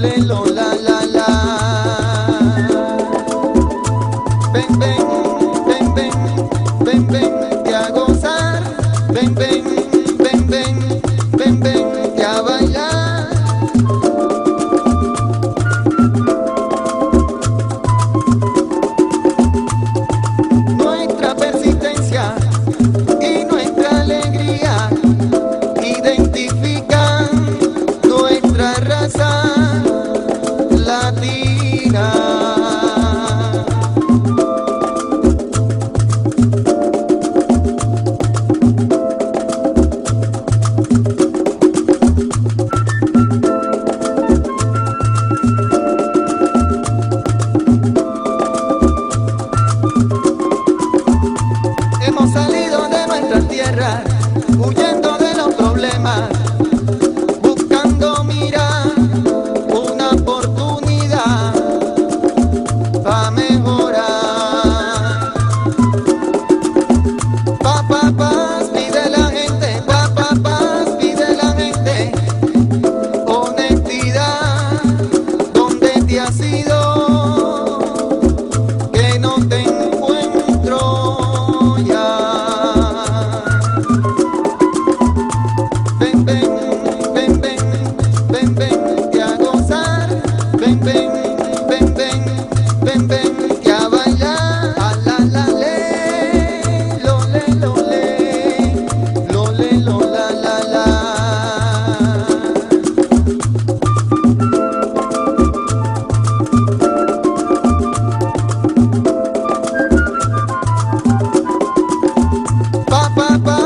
Le la la la. Ven ven ven ven ven ven. Te hago dar. Ven ven ven ven ven. Huyendo de los problemas, buscando mirar una oportunidad para mejorar. Pa, pa, paz pide la gente, pa, pa, paz pide la gente, honestidad, ¿dónde te has ido? pa, pa.